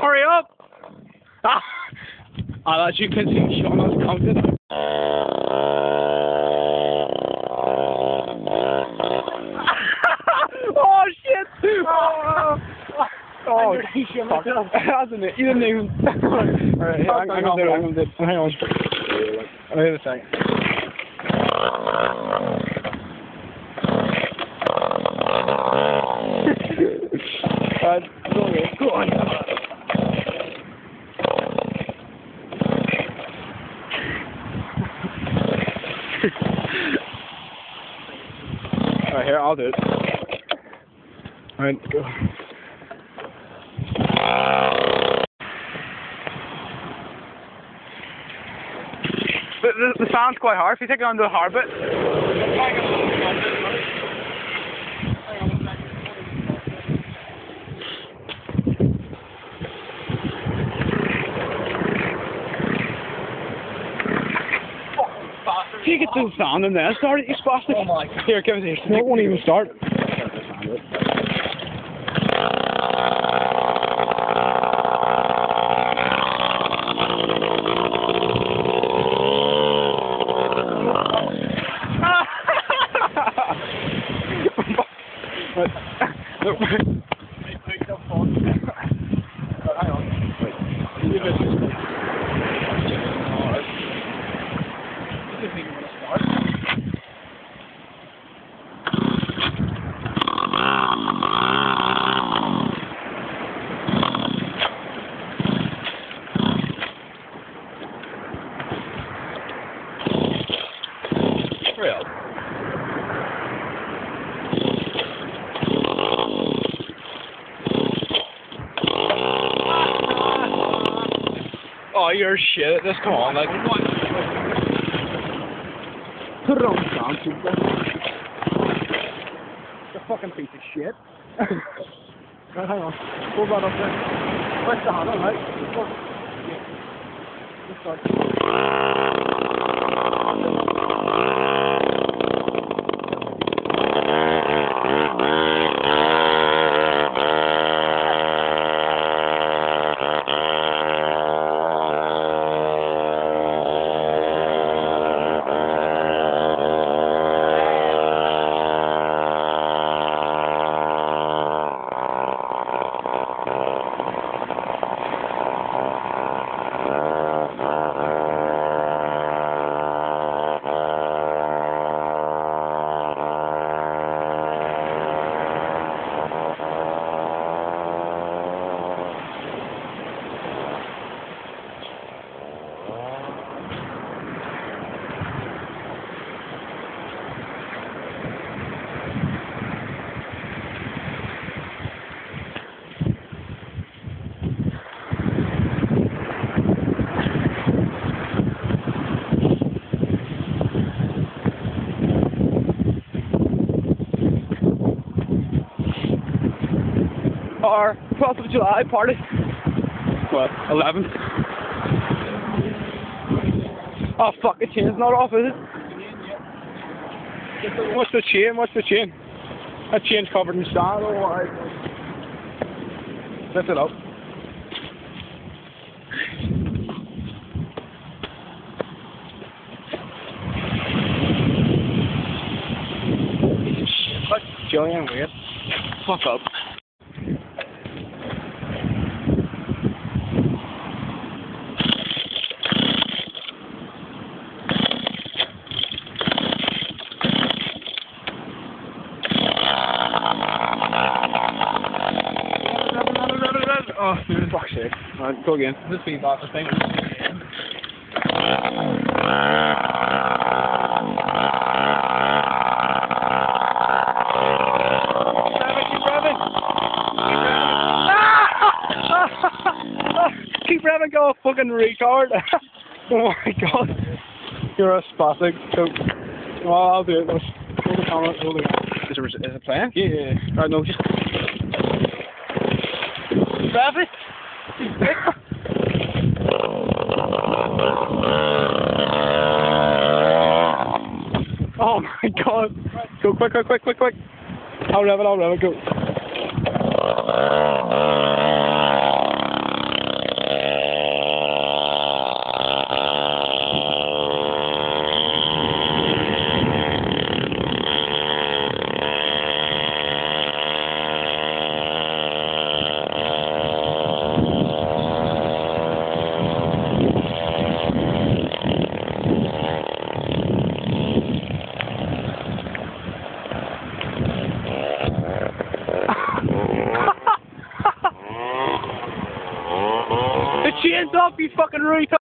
Hurry up! Ah! And as you can see, Sean has counted. oh shit! Oh, oh fuck. Hasn't it? You didn't even. Alright, hang, hang on, hang on, hang on. Wait a second. Uh, go on, go on. Alright, here, I'll do it. Alright, go. The, the, the sound's quite hard. If you take it on the hard bit. If you get the sound and then start it, you spastic. Oh my Here, give it here. It won't even start. Real. You're shit at this. Come on, like. Put it on sound, super. The fucking piece of shit. right, hang on. Hold that up there. Where's the handle, right? This side. Our 12th of July party. What? 11th. Oh fuck, the chain's not off, is it? What's the chain? What's the chain? That chain's covered in sand. Alright. Lift it up. Fuck Jillian weird. Fuck up. Fuck's sake. Alright, go again. This feedback, I think. Keep revving, go fucking retard. oh my god. You're a spastic. So, well, I'll do it. Hold the camera. Hold the camera. Is it, is it playing? Yeah. Right, no, just. Travis? Oh my god. Go quick, quick, quick, quick, quick. I'll rev it, I'll rev it, go. fucking retard.